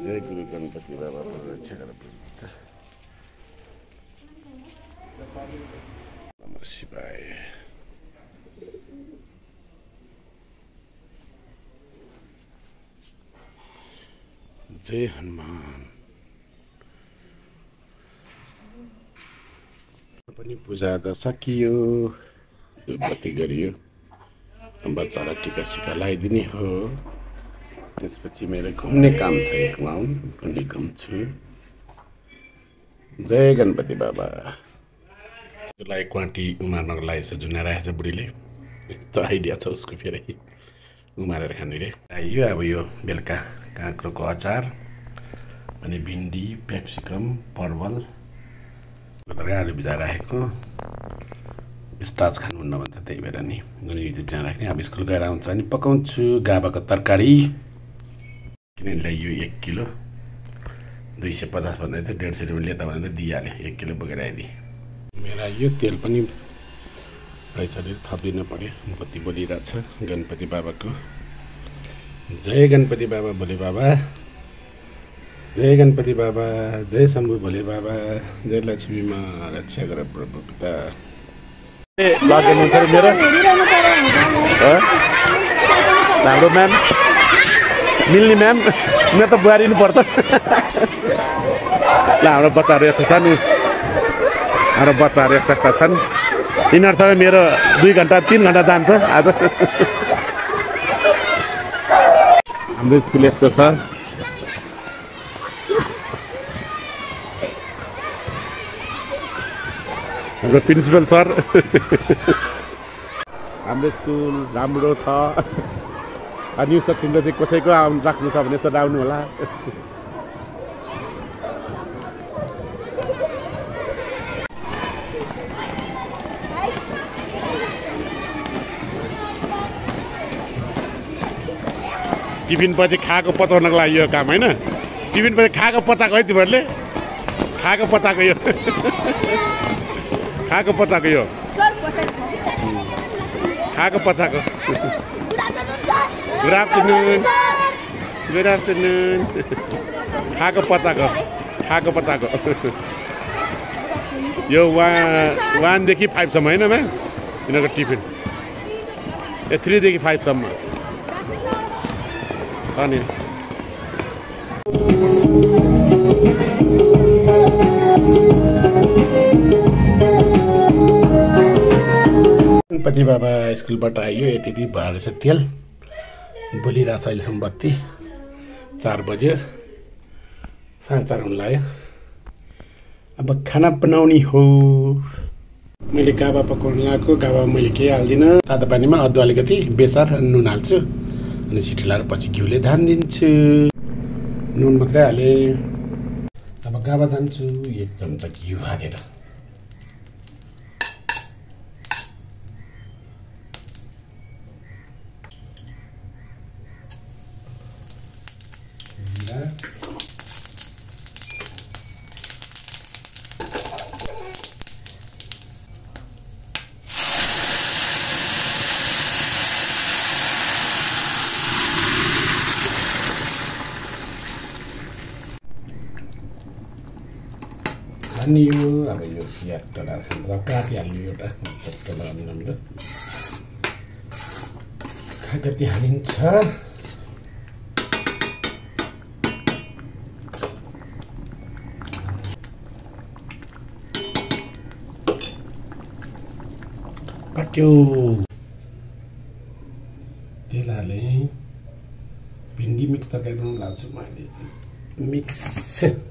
जय गुरु गणपति बाबा रक्षा नम शिवाय जय हनुमान। पनि पूजा आज सकियो धुपबत्ती गरियो। बच्चालाई टिका सिका लगाइदिने हो। त्यसपछि मेरो घुम्ने काम छ एक राउन्ड पनि घुम्छु जय गणपति बाबा। त्यसलाई क्वान्टी उमार्नको लागि छ झुना राखेको छ बुढीले यस्तो आइडिया छ उसको फेरि उमारेर खाने रे आइयो अब यो बेलुका काँक्रोको अचार अनि भिन्डी पेप्सिकम परवल आलु भिजाएर राखेको। स्टाच खानुहुन्न भन्छ त्यही भएर नि अनि भिजाएर राख्ने। अब स्कुल गएर आउँछ अनि पकाउँछु गाबाको तरकारी। किनभने ल्याइयो एक किलो? दुई सय पचास भन्दै थियो डेढ सय रुपियाँ लिँदा भन्दा दिइहाल्यो एक किलो बोकेर आइदिएँ। मेरो आइयो तेल पनि पैसाले थपिदिनु पऱ्यो बत्ती बोलिरहेको छ गणपति बाबाको। जय गणपति बाबा भोले बाबा। जय गणपति बाबा जय शम्भु भोले बाबा। जय लक्ष्मीमा रक्षा गर प्रभु पिता। मेरो? हाम्रो म्याम? मिल्ने म्याम म त बुहारिनु पर्छ। ल हाम्रो बच्चाहरू यस्तो छ नि हाम्रो बच्चाहरू यस्ता यस्ता छन्? यिनीहरूसँग मेरो दुई घन्टा तिन घन्टा जान्छ आज। हाम्रो स्कुल यस्तो छ। हाम्रो प्रिन्सिपल सर। हाम्रो स्कुल राम्रो छ। न्यु सक्सिन्छ चाहिँ कसैको आउनु राख्नु छ भने यसो आउनु होला टिफिन पछि खाएको पचाउनको लागि यो काम होइन? टिफिन पछि खाएको पचाएको है तिमीहरूले? खाएको पचाएको यो। खाएको पचाएको यो। खाएको पचाएको। गुड आफ्टरनुन गुड आफ्टरनुन खाएको पचाएको खाएको पचाएको यो वान वानदेखि फाइभसम्म होइन म्याम यिनीहरूको टिफिन ए थ्रीदेखि फाइभसम्म छ नि गणपति बाबा स्कुलबाट आइयो यति भएर चाहिँ तेल बोलिरहेको छ अहिलेसम्म बत्ती। चार बज्यो। साढे चार हुन लाग्यो। अब खाना बनाउने हो। मैले गाबा पकाउनु लगाएको गाबा मैले केही हाल्दिनँ। तातो पानीमा अदुवा अलिकति बेसार नुन हाल्छु। अनि सिटी लाएर पछि घिउले धान दिन्छु। नुन मात्रै हालेँ अब गाबा जान्छु एक चम्चा घिउ हालेर। अनि यो अब यो च्याट्टा र काटिहाल्यो एउटा राम्रो कति हालिन्छ पाक्यो तेल भिन्डी मिक्स तरकारी बनाउनु लाग्छु मैले मिक्स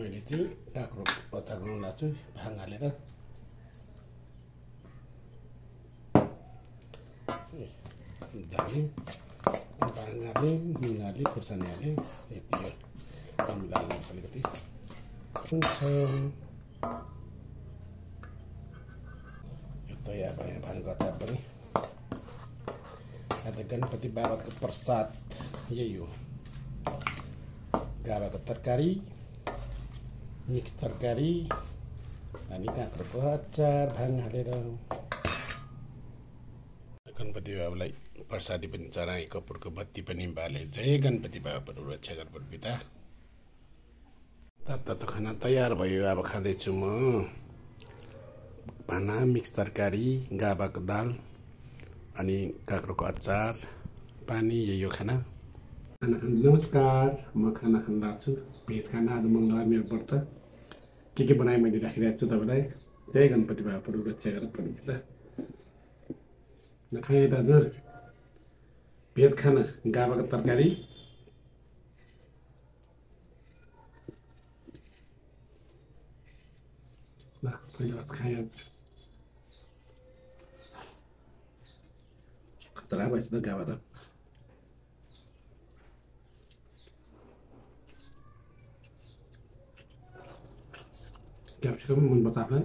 चाहिँ काँक्रो अचार बनाउनु लाग्छु भाङ हालेर झाल्यौँ भाङ हाल्यौँ नुन हाल्यो खुर्सानी हाल्यौँ यति हो कमिला हाल्नु अलिकति हुन्छ यो तयार भयो भाङको अचार पनि आज गणपति बाबाको प्रसाद यही हो गाबाको तरकारी मिक्स तरकारी अनि काँक्रोको अचार भाङ हालेर गणपति बाबालाई प्रसादी पनि चढाएँ कपुरको बत्ती पनि बाले जय गणपति बाबा रक्षा गर्नु पिता तातो खाना तयार भयो अब खाँदैछु म भाना मिक्स तरकारी गाबाको दाल अनि काँक्रोको अचार पानी यही हो खाना खाना खानु नमस्कार म खाना खान लाग्छु छु भेज खाना आज मङ्गलबार मेरो व्रत के के बनाएँ मैले राखिरहेको छु तपाईँलाई? जय गणपति बाबा रक्षा गरेर पिता नखाएँ दाजु। भेज खाना गाबाको तरकारी। ल पहिला खाएँ खतरा भएछ त गाबा त Capsicum mun batahlan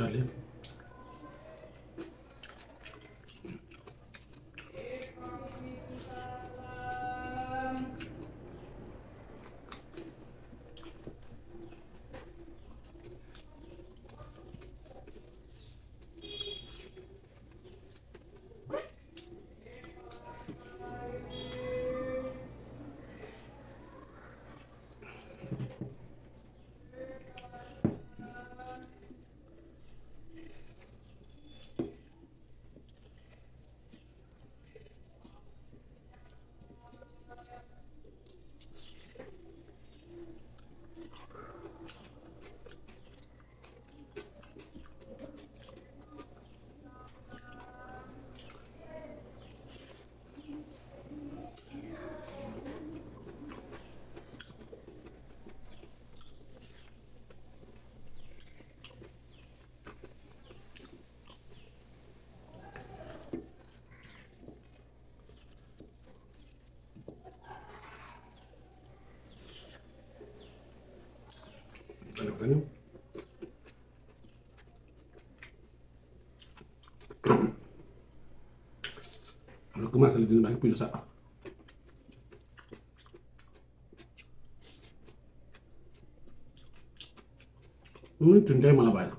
müdahale Enak kan? Ano kuma. Hmm, tinday malah baik.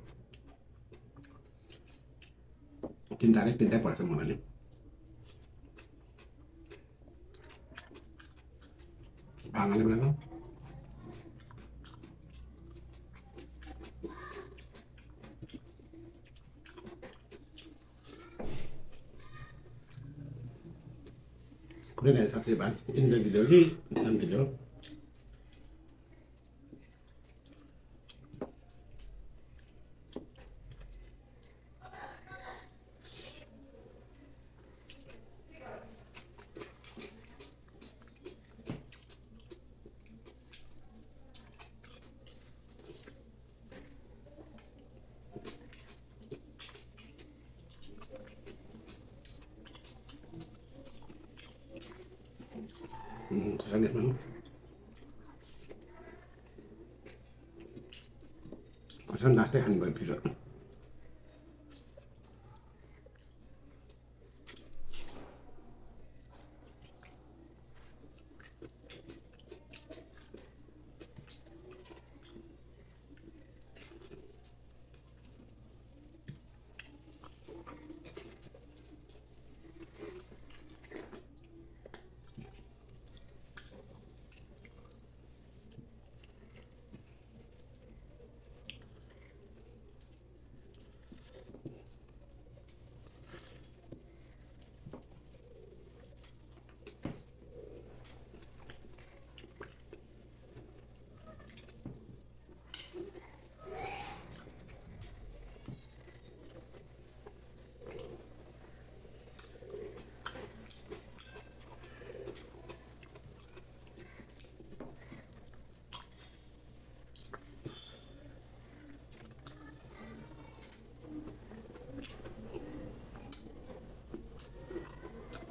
Tindarik tinday pada semua ini. Bangan ini berapa? 아주 맛있는 얘기들이 있던데요. Hmm, sangat mana? Pasal nasi han buat pizza. Pwede pwede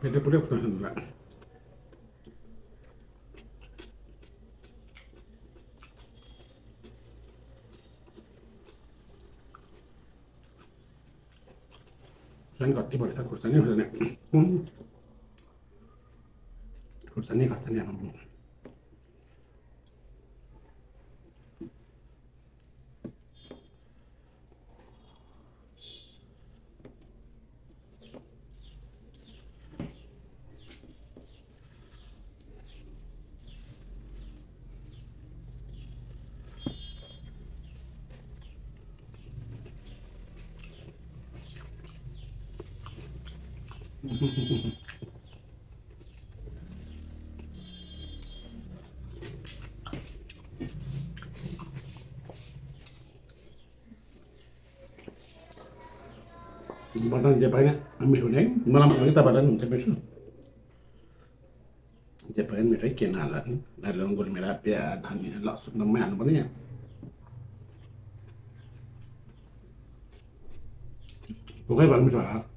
பெரிய பெரிய புத்தகங்களை sangat tiba di kursannya kursannya kursannya kursannya Badan jepain ambil uneng, malam kita badan jepain tu. Jepain mereka kena lah, dari orang gol merah pia, dan langsung nama yang mana ya. Bukan baru merah.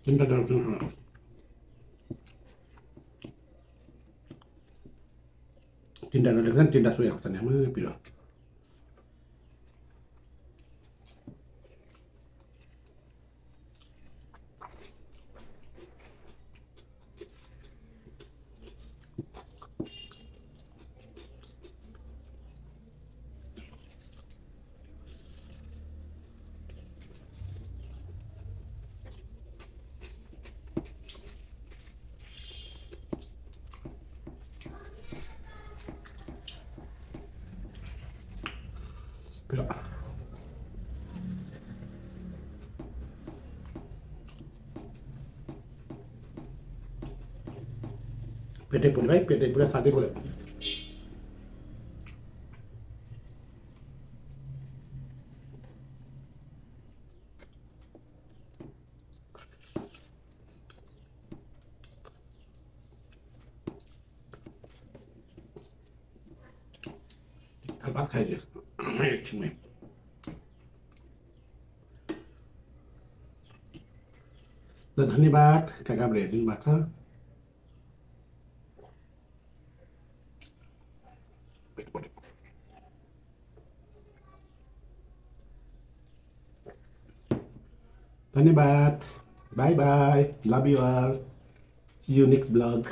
Tinta daw ito na Tinta na lang, suya ko tanya mana pilot. पेटे पुरी भाई पेटे पुरे खाते पुरे तो धन्यवाद क्या braiding बाचा Salamat. Bye-bye. Love you all. See you next vlog.